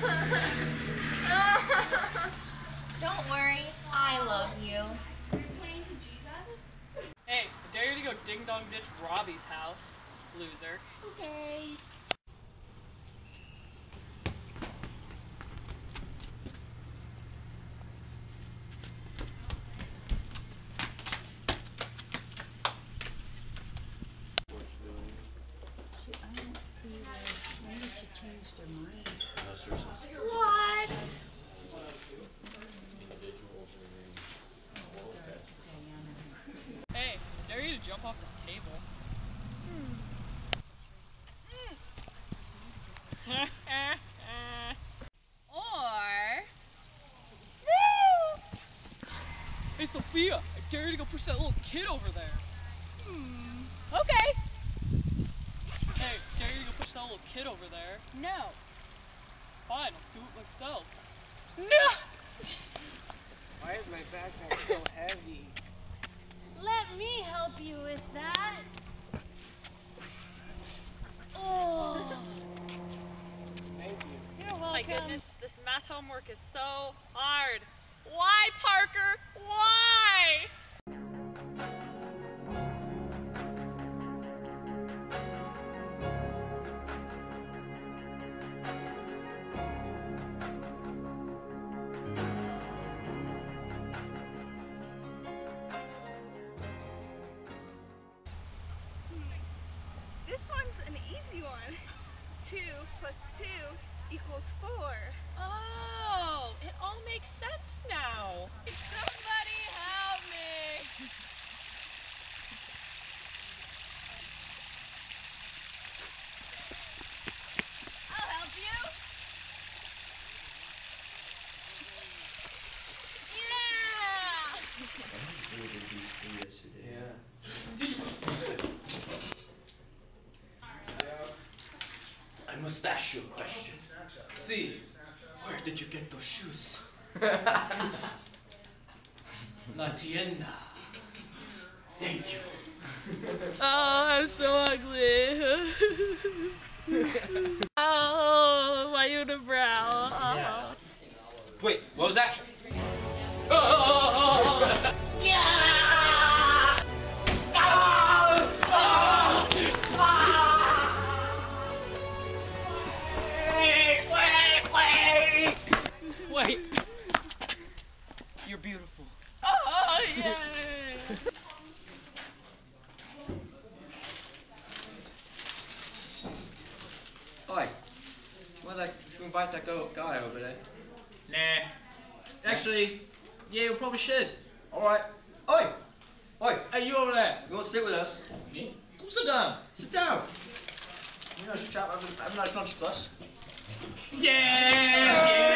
Don't worry, I love you. Hey, I dare you to go ding dong ditch Robbie's house, loser. Okay. Dare jump off this table. Or. hey, Sophia, I dare you to go push that little kid over there. Hmm. Okay. Hey, dare you to go push that little kid over there. No. Fine, I'll do it myself. No. Why is my backpack so heavy? Let me help you with that. Oh. Thank you. You're welcome. My goodness, this math homework is so hard. Why, an easy one. 2 plus 2 equals 4. Oh, it all makes sense now. Somebody help me! I'll help you. Yeah! I must ask you a question. See, where did you get those shoes? La tienda. Thank you. Oh, I'm so ugly. oh, my unibrow. Oh. Yeah. Wait, what was that? Oh! Wait. Why like you invite that go- guy over there? Nah. Actually, yeah, we probably should. Alright. Oi! Oi! Hey, you over there. You want to sit with us? Me? Come sit down. Sit down! You know, chap, have a, have a nice lunch with us. Yeah!